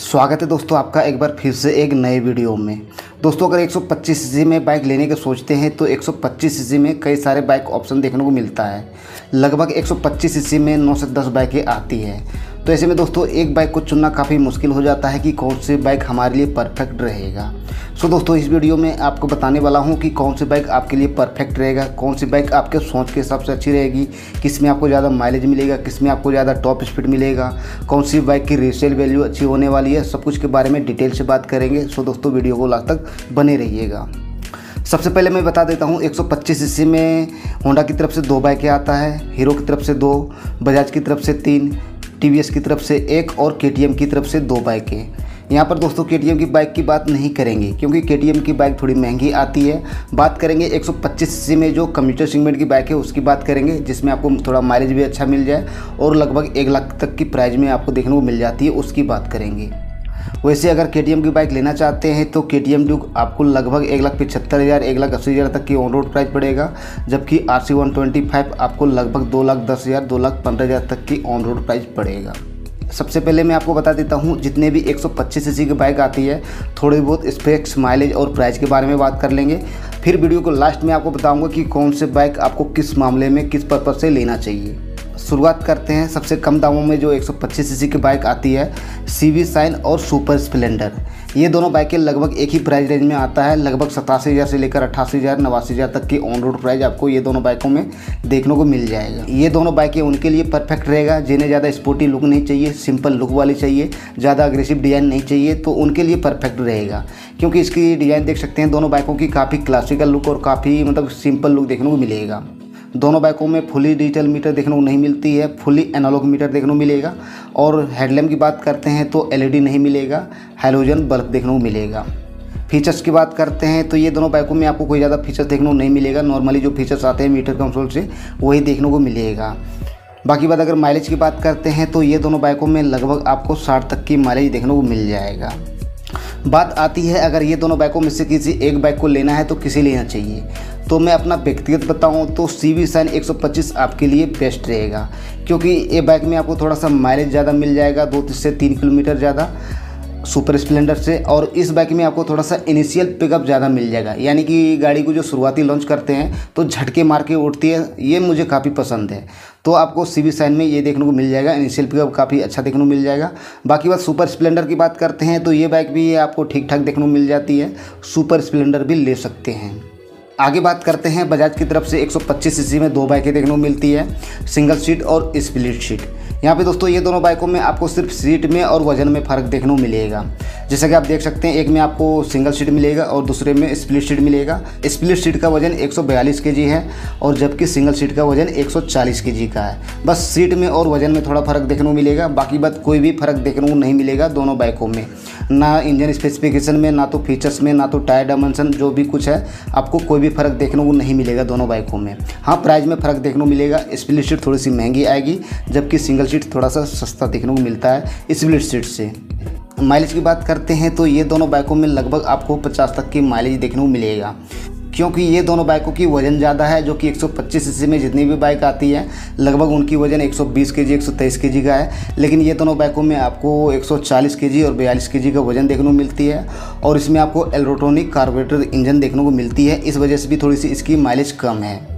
स्वागत है दोस्तों आपका एक बार फिर से एक नए वीडियो में। दोस्तों, अगर 125 सीसी में बाइक लेने के सोचते हैं तो 125 सीसी में कई सारे बाइक ऑप्शन देखने को मिलता है। लगभग 125 सीसी में 9 से 10 बाइकें आती है। तो ऐसे में दोस्तों, एक बाइक को चुनना काफ़ी मुश्किल हो जाता है कि कौन सी बाइक हमारे लिए परफेक्ट रहेगा। सो दोस्तों, इस वीडियो में आपको बताने वाला हूँ कि कौन सी बाइक आपके लिए परफेक्ट रहेगा, कौन सी बाइक आपके सोच के हिसाब से अच्छी रहेगी, किसमें आपको ज़्यादा माइलेज मिलेगा, किसमें आपको ज़्यादा टॉप स्पीड मिलेगा, कौन सी बाइक की रिसेल वैल्यू अच्छी होने वाली है, सब कुछ के बारे में डिटेल से बात करेंगे। सो दोस्तों वीडियो को लास्ट तक बने रहिएगा। सबसे पहले मैं बता देता हूँ 125 सीसी में होंडा की तरफ़ से दो बाइकें आता है हीरो की तरफ़ से दो बजाज की तरफ़ से तीन टीवीएस की तरफ़ से एक और के की तरफ़ से दो बाइकें यहाँ पर दोस्तों के की बाइक की बात नहीं करेंगे, क्योंकि के की बाइक थोड़ी महँगी आती है। बात करेंगे 125 सीसी में जो कम्यूटर सेगमेंट की बाइक है, उसकी बात करेंगे, जिसमें आपको थोड़ा माइलेज भी अच्छा मिल जाए और लगभग एक लाख तक की प्राइस में आपको देखने को मिल जाती है, उसकी बात करेंगे। वैसे अगर के की बाइक लेना चाहते हैं तो के टी आपको लगभग एक लाख पचहत्तर हज़ार, एक लाख अस्सी हज़ार तक की ऑन रोड प्राइस पड़ेगा, जबकि R C one twenty five आपको लगभग दो लाख दस हज़ार, दो लाख पंद्रह हज़ार तक की ऑन रोड प्राइस पड़ेगा। सबसे पहले मैं आपको बता देता हूँ, जितने भी 125 सीसी की बाइक आती है, थोड़ी बहुत स्पेक्स माइलेज और प्राइस के बारे में बात कर लेंगे। फिर वीडियो को लास्ट में आपको बताऊँगा कि कौन से बाइक आपको किस मामले में, किस पर्पज़ से लेना चाहिए। शुरुआत करते हैं। सबसे कम दामों में जो 125 सीसी की बाइक आती है सी वी साइन और सुपर स्प्लेंडर ये दोनों बाइकें लगभग एक ही प्राइस रेंज में आता है, लगभग सतासी हज़ार से लेकर अट्ठासी हज़ार, नवासी हज़ार तक की ऑन रोड प्राइस आपको ये दोनों बाइकों में देखने को मिल जाएगा। ये दोनों बाइकें उनके लिए परफेक्ट रहेगा, जिन्हें ज़्यादा स्पोर्टी लुक नहीं चाहिए सिंपल लुक वाली चाहिए, ज़्यादा अग्रेसिव डिज़ाइन नहीं चाहिए तो उनके लिए परफेक्ट रहेगा। क्योंकि इसकी डिज़ाइन देख सकते हैं, दोनों बाइकों की काफ़ी क्लासिकल लुक और काफ़ी मतलब सिंपल लुक देखने को मिलेगा। दोनों बाइकों में फुली डिजिटल मीटर देखने को नहीं मिलती है, फुली एनालॉग मीटर देखने को मिलेगा। और हेडलैम्प की बात करते हैं तो एलईडी नहीं मिलेगा, हाइलोजन बल्ब देखने को मिलेगा। फीचर्स की बात करते हैं तो ये दोनों बाइकों में आपको कोई ज़्यादा फीचर्स देखने को नहीं मिलेगा। नॉर्मली जो फीचर्स आते हैं मीटर कंसोल से, वही देखने को मिलेगा। बाकी बात अगर माइलेज की बात करते हैं तो ये दोनों बाइकों में लगभग आपको साठ तक की माइलेज देखने को मिल जाएगा। बात आती है अगर ये दोनों बाइकों में से किसी एक बाइक को लेना है तो किसे लेना चाहिए? तो मैं अपना व्यक्तिगत बताऊँ तो सी वी साइन एक सौ पच्चीस आपके लिए बेस्ट रहेगा। क्योंकि ये बाइक में आपको थोड़ा सा माइलेज ज़्यादा मिल जाएगा, दो से तीन किलोमीटर ज़्यादा सुपर स्प्लेंडर से, और इस बाइक में आपको थोड़ा सा इनिशियल पिकअप ज़्यादा मिल जाएगा। यानी कि गाड़ी को जो शुरुआती लॉन्च करते हैं तो झटके मार के उठती है, ये मुझे काफ़ी पसंद है। तो आपको सी वी साइन में ये देखने को मिल जाएगा इनिशियल पिकअप काफ़ी अच्छा देखने को मिल जाएगा। बाकी बात सुपर स्प्लेंडर की बात करते हैं तो ये बाइक भी आपको ठीक ठाक देखने को मिल जाती है सुपर स्प्लेंडर भी ले सकते हैं। आगे बात करते हैं, बजाज की तरफ़ से 125 सीसी में दो बाइकें देखने को मिलती है सिंगल सीट और स्प्लिट सीट यहाँ पे दोस्तों, ये दोनों बाइकों में आपको सिर्फ़ सीट में और वज़न में फ़र्क देखने को मिलेगा। जैसा कि आप देख सकते हैं, एक में आपको सिंगल सीट मिलेगा और दूसरे में स्प्लिट सीट मिलेगा। स्प्लिट सीट का वज़न 142 केजी है और जबकि सिंगल सीट का वज़न 140 केजी का है। बस सीट में और वज़न में थोड़ा फ़र्क देखने को मिलेगा, बाकी बात कोई भी फ़र्क देखने को नहीं मिलेगा दोनों बाइकों में। ना इंजन स्पेसिफिकेशन में, ना तो फीचर्स में, ना तो टायर डायमेंशन, जो भी कुछ है, आपको कोई भी फ़र्क देखने को नहीं मिलेगा दोनों बाइकों में। हाँ प्राइस में फ़र्क देखने को मिलेगा, स्प्लिट सीट थोड़ी सी महँगी आएगी, जबकि सिंगल सीट थोड़ा सा सस्ता देखने को मिलता है स्प्लिट सीट से। माइलेज की बात करते हैं तो ये दोनों बाइकों में लगभग आपको 50 तक की माइलेज देखने को मिलेगा। क्योंकि ये दोनों बाइकों की वज़न ज़्यादा है, जो कि 125 सीसी में जितनी भी बाइक आती है, लगभग उनकी वज़न 120 केजी 123 केजी का है। लेकिन ये दोनों बाइकों में आपको 140 केजी और 42 केजी का वज़न देखने को मिलती है और इसमें आपको एल्ट्रोटोनिक कार्बोरेटर इंजन देखने को मिलती है। इस वजह से भी थोड़ी सी इसकी माइलेज कम है।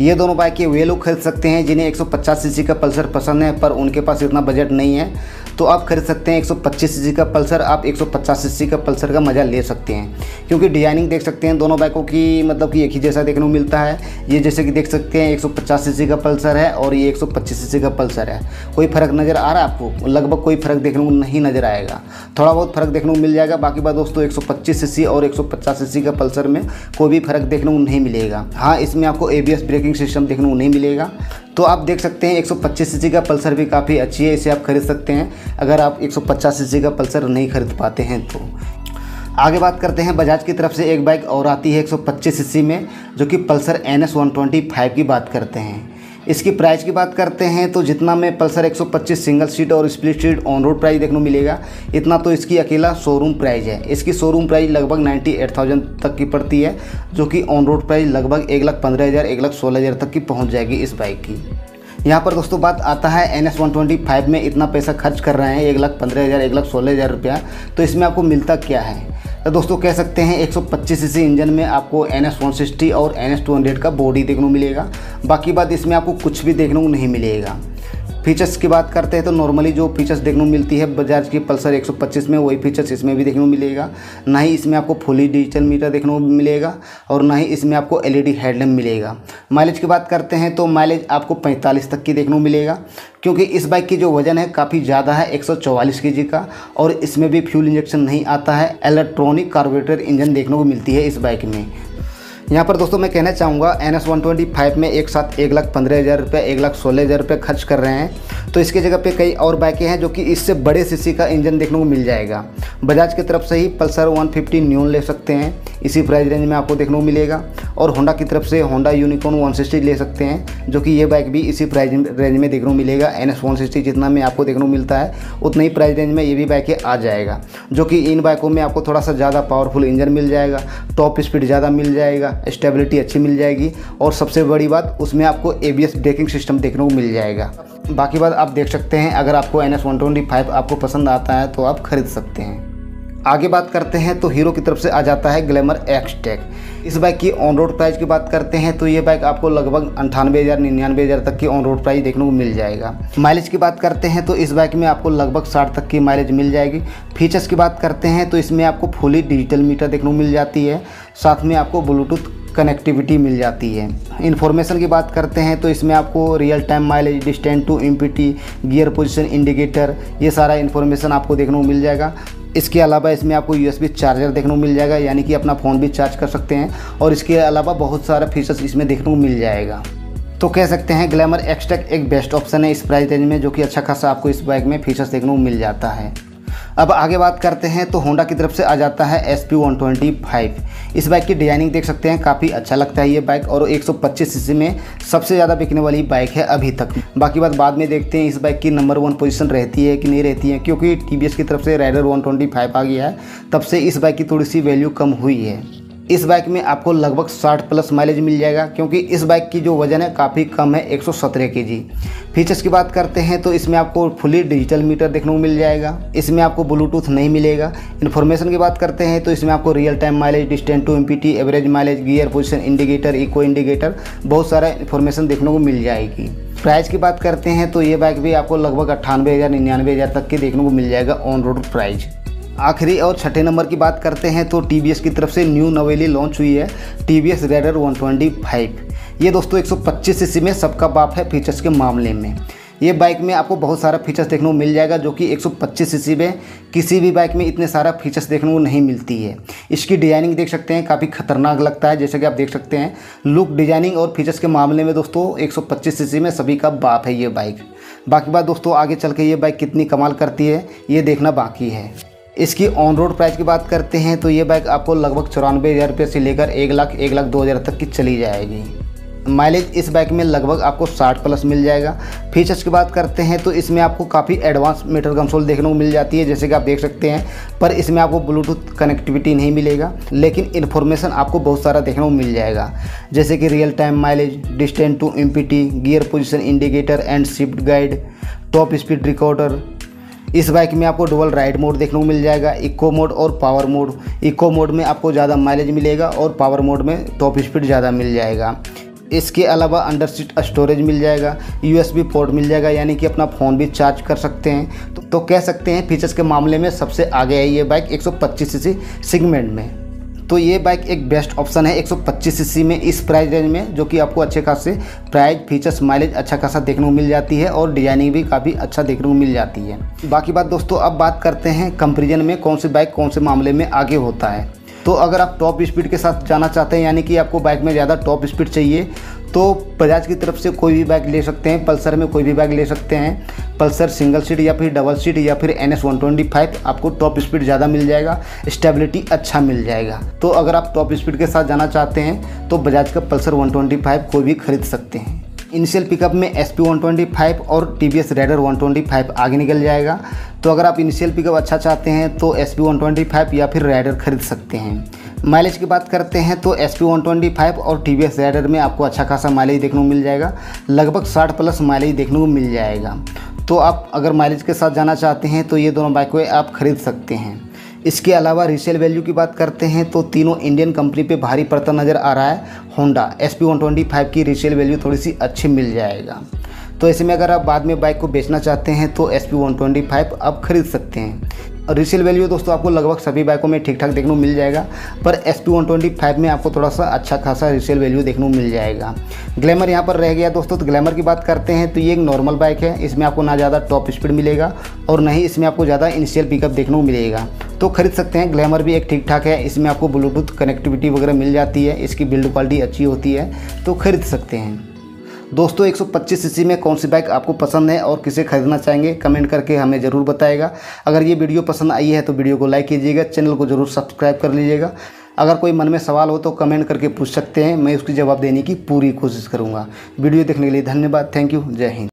ये दोनों बाइकें वे लोग खरीद सकते हैं, जिन्हें 150 सीसी का पल्सर पसंद है, पर उनके पास इतना बजट नहीं है। तो आप खरीद सकते हैं 125 सीसी का पल्सर, आप 150 सीसी का पल्सर का मज़ा ले सकते हैं। क्योंकि डिज़ाइनिंग देख सकते हैं, दोनों बाइकों की मतलब कि एक ही जैसा देखने को मिलता है। ये जैसे कि देख सकते हैं 150 सीसी का पल्सर है और ये 125 सीसी का पल्सर है। कोई फ़र्क नज़र आ रहा है आपको? लगभग कोई फ़र्क देखने को नहीं नज़र आएगा। थोड़ा बहुत फ़र्क देखने को मिल जाएगा। बाकी बात दोस्तों, एक सी और एक सी का पल्सर में कोई भी फ़र्क देखने को नहीं मिलेगा। हाँ इसमें आपको ए ब्रेकिंग सिस्टम देखने को नहीं मिलेगा। तो आप देख सकते हैं 125 सीसी का पल्सर भी काफ़ी अच्छी है, इसे आप खरीद सकते हैं, अगर आप 150 सीसी का पल्सर नहीं खरीद पाते हैं तो। आगे बात करते हैं, बजाज की तरफ़ से एक बाइक और आती है 125 सीसी में, जो कि पल्सर एन एस की बात करते हैं। इसकी प्राइस की बात करते हैं तो जितना में पल्सर 125 सिंगल सीट और split seat on road price देखने को मिलेगा। इतना तो इसकी अकेला शोरूम प्राइस है। इसकी शोरूम प्राइस लगभग 98,000 तक की पड़ती है जो कि ऑन रोड प्राइस लगभग एक लाख पंद्रह हज़ार एक लाख सोलह हज़ार तक की पहुँच जाएगी इस बाइक की। यहाँ पर दोस्तों बात आता है N S one twenty five में इतना पैसा खर्च कर रहे हैं एक लाख पंद्रह हज़ार एक लाख सोलह हज़ार रुपया। तो इसमें आपको मिलता क्या है? तो दोस्तों कह सकते हैं 125 सीसी इंजन में आपको एन एस और एन एस का बॉडी देखने को मिलेगा। बाकी बात इसमें आपको कुछ भी देखने को नहीं मिलेगा। फीचर्स की बात करते हैं तो नॉर्मली जो फीचर्स देखने को मिलती है बजाज की पल्सर 125 में, वही फीचर्स इसमें भी देखने को मिलेगा। ना ही इसमें आपको फुली डिजिटल मीटर देखने को मिलेगा और ना ही इसमें आपको एलईडी हेडलैम्प मिलेगा। माइलेज की बात करते हैं तो माइलेज आपको 45 तक की देखने को मिलेगा, क्योंकि इस बाइक की जो वज़न है काफ़ी ज़्यादा है, एक सौ का, और इसमें भी फ्यूल इंजेक्शन नहीं आता है, इलेक्ट्रॉनिक कार्बोरेटर इंजन देखने को मिलती है इस बाइक में। यहाँ पर दोस्तों मैं कहना चाहूँगा N S one twenty five में एक साथ एक लाख पंद्रह हज़ार रुपये, एक लाख सोलह हज़ार रुपये खर्च कर रहे हैं। तो इसके जगह पे कई और बाइकें हैं जो कि इससे बड़े सीसी का इंजन देखने को मिल जाएगा। बजाज की तरफ़ से ही पल्सर 150 न्यून ले सकते हैं। इसी प्राइस रेंज में आपको देखने को मिलेगा। और होंडा की तरफ़ से होंडा यूनिकॉर्न 160 ले सकते हैं, जो कि ये बाइक भी इसी प्राइस रेंज में देखने को मिलेगा। एन एस जितना में आपको देखने को मिलता है, उतना ही प्राइस रेंज में ये भी बाइकें आ जाएगा, जो कि इन बाइकों में आपको थोड़ा सा ज़्यादा पावरफुल इंजन मिल जाएगा टॉप स्पीड ज़्यादा मिल जाएगा स्टेबिलिटी अच्छी मिल जाएगी, और सबसे बड़ी बात, उसमें आपको ABS ब्रेकिंग सिस्टम देखने को मिल जाएगा। बाकी बात आप देख सकते हैं, अगर आपको एन एस आपको पसंद आता है तो आप खरीद सकते हैं। आगे बात करते हैं तो हीरो की तरफ़ से आ जाता है ग्लैमर एक्स टेक इस बाइक की ऑन रोड प्राइस की बात करते हैं तो ये बाइक आपको लगभग अंठानवे हज़ार, निन्यानवे हज़ार तक की ऑन रोड प्राइस देखने को मिल जाएगा। माइलेज की बात करते हैं तो इस बाइक में आपको लगभग साठ तक की माइलेज मिल जाएगी। फीचर्स की बात करते हैं तो इसमें आपको फुली डिजिटल मीटर देखने को मिल जाती है। साथ में आपको ब्लूटूथ कनेक्टिविटी मिल जाती है। इन्फॉर्मेशन की बात करते हैं तो इसमें आपको real time mileage distance to empty gear position indicator ये सारा इन्फॉर्मेशन आपको देखने को मिल जाएगा। इसके अलावा इसमें आपको यूएसबी चार्जर देखने को मिल जाएगा, यानी कि अपना फ़ोन भी चार्ज कर सकते हैं। और इसके अलावा बहुत सारा फीचर्स इसमें देखने को मिल जाएगा। तो कह सकते हैं ग्लैमर एक्सटेक एक बेस्ट ऑप्शन है इस प्राइस रेंज में, जो कि अच्छा खासा आपको इस बाइक में फीचर्स देखने को मिल जाता है। अब आगे बात करते हैं तो होंडा की तरफ़ से आ जाता है S P one twenty five इस बाइक की डिज़ाइनिंग देख सकते हैं, काफ़ी अच्छा लगता है ये बाइक और 125 सीसी में सबसे ज़्यादा बिकने वाली बाइक है अभी तक। बाकी बात बाद में देखते हैं, इस बाइक की नंबर वन पोजीशन रहती है कि नहीं रहती है, क्योंकि टी की तरफ़ से राइडर वन आ गया है, तब से इस बाइक की थोड़ी सी वैल्यू कम हुई है। इस बाइक में आपको लगभग 60 प्लस माइलेज मिल जाएगा, क्योंकि इस बाइक की जो वज़न है काफ़ी कम है 117 जी फीचर्स की बात करते हैं तो इसमें आपको फुली डिजिटल मीटर देखने को मिल जाएगा। इसमें आपको ब्लूटूथ नहीं मिलेगा। इन्फॉर्मेशन की बात करते हैं तो इसमें आपको real time mileage, distance to empty average mileage, gear position, indicator, eco indicator, बहुत सारा इन्फॉर्मेशन देखने को मिल जाएगी। प्राइस की बात करते हैं तो ये बाइक भी आपको लगभग अट्ठानवे हज़ार, निन्यानवे हज़ार तक के देखने को मिल जाएगा ऑन रोड प्राइस आखिरी और छठे नंबर की बात करते हैं तो टी की तरफ़ से न्यू नवेली लॉन्च हुई है T V S Raider one ये दोस्तों 125 सीसी में सबका बाप है फीचर्स के मामले में। ये बाइक में आपको बहुत सारा फीचर्स देखने को मिल जाएगा जो कि 125 सीसी में किसी भी बाइक में इतने सारा फीचर्स देखने को नहीं मिलती है। इसकी डिज़ाइनिंग देख सकते हैं, काफ़ी खतरनाक लगता है, जैसे कि आप देख सकते हैं। लुक डिज़ाइनिंग और फीचर्स के मामले में दोस्तों 125 सीसी में सभी का बाप है ये बाइक बाकी बात दोस्तों आगे चल के ये बाइक कितनी कमाल करती है, ये देखना बाकी है। इसकी ऑन रोड प्राइस की बात करते हैं तो ये बाइक आपको लगभग चौरानवे हज़ार रुपये से लेकर एक लाख एक लाख दो हज़ार तक की चली जाएगी। माइलेज इस बाइक में लगभग आपको 60 प्लस मिल जाएगा। फीचर्स की बात करते हैं तो इसमें आपको काफ़ी एडवांस मीटर कंसोल देखने को मिल जाती है, जैसे कि आप देख सकते हैं, पर इसमें आपको ब्लूटूथ कनेक्टिविटी नहीं मिलेगा, लेकिन इन्फॉर्मेशन आपको बहुत सारा देखने को मिल जाएगा। जैसे कि real time mileage distance to empty gear position indicator and shift guide top speed recorder इस बाइक में आपको डबल राइड मोड देखने को मिल जाएगा इको मोड और पावर मोड इको मोड में आपको ज़्यादा माइलेज मिलेगा और पावर मोड में टॉप स्पीड ज़्यादा मिल जाएगा। इसके अलावा अंडर सीट स्टोरेज मिल जाएगा यूएसबी पोर्ट मिल जाएगा यानी कि अपना फ़ोन भी चार्ज कर सकते हैं। तो, तो कह सकते हैं फीचर्स के मामले में सबसे आगे है ये बाइक 125 सीसी सेगमेंट में। तो ये बाइक एक बेस्ट ऑप्शन है 125 सीसी में, इस प्राइस रेंज में, जो कि आपको अच्छे खासे प्राइस फीचर्स माइलेज अच्छा खासा देखने को मिल जाती है और डिज़ाइनिंग भी काफ़ी अच्छा देखने को मिल जाती है। बाकी बात दोस्तों, अब बात करते हैं कंपेरिजन में कौन सी बाइक कौन से मामले में आगे होता है। तो अगर आप टॉप स्पीड के साथ जाना चाहते हैं, यानी कि आपको बाइक में ज़्यादा टॉप स्पीड चाहिए तो बजाज की तरफ़ से कोई भी बाइक ले सकते हैं, पल्सर में कोई भी बाइक ले सकते हैं। पल्सर सिंगल सीट या फिर डबल सीट या फिर N S one twenty five, आपको टॉप स्पीड ज़्यादा मिल जाएगा, स्टेबिलिटी अच्छा मिल जाएगा। तो अगर आप टॉप स्पीड के साथ जाना चाहते हैं तो बजाज का पल्सर वन ट्वेंटी फाइव कोई भी खरीद सकते हैं। इनिशियल पिकअप में S P one twenty five और T V S Raider one twenty five आगे निकल जाएगा। तो अगर आप इनिशियल पिकअप अच्छा चाहते हैं तो S P one twenty five या फिर राइडर खरीद सकते हैं। माइलेज की बात करते हैं तो एस पी और टी वी राइडर में आपको अच्छा खासा माइलेज देखने को मिल जाएगा। लगभग साठ प्लस माइलेज देखने को मिल जाएगा। तो आप अगर माइलेज के साथ जाना चाहते हैं तो ये दोनों बाइक आप खरीद सकते हैं। इसके अलावा रीसेल वैल्यू की बात करते हैं तो तीनों इंडियन कंपनी पे भारी पड़ता नज़र आ रहा है। होंडा एस पी की रीसेल वैल्यू थोड़ी सी अच्छी मिल जाएगा। तो ऐसे में अगर आप बाद में बाइक को बेचना चाहते हैं तो एस पी आप खरीद सकते हैं। रिसेल वैल्यू दोस्तों, आपको लगभग सभी बाइकों में ठीक ठाक देखने को मिल जाएगा। पर एस पी में आपको थोड़ा सा अच्छा खासा रिसेल वैल्यू देखने को मिल जाएगा। ग्लैमर यहाँ पर रह गया, दोस्तों तो ग्लैमर की बात करते हैं तो ये एक नॉर्मल बाइक है। इसमें आपको ना ज़्यादा टॉप स्पीड मिलेगा और ना ही इसमें आपको ज़्यादा इनिशियल पिकअप देखने को मिलेगा। तो खरीद सकते हैं ग्लैमर भी एक ठीक ठाक है। इसमें आपको ब्लूटूथ कनेक्टिविटी वगैरह मिल जाती है, इसकी बिल्ड क्वालिटी अच्छी होती है तो खरीद सकते हैं। दोस्तों 125 सीसी में कौन सी बाइक आपको पसंद है और किसे खरीदना चाहेंगे, कमेंट करके हमें ज़रूर बताएगा। अगर ये वीडियो पसंद आई है तो वीडियो को लाइक कीजिएगा, चैनल को ज़रूर सब्सक्राइब कर लीजिएगा। अगर कोई मन में सवाल हो तो कमेंट करके पूछ सकते हैं, मैं उसकी जवाब देने की पूरी कोशिश करूँगा। वीडियो देखने के लिए धन्यवाद, थैंक यू, जय हिंद।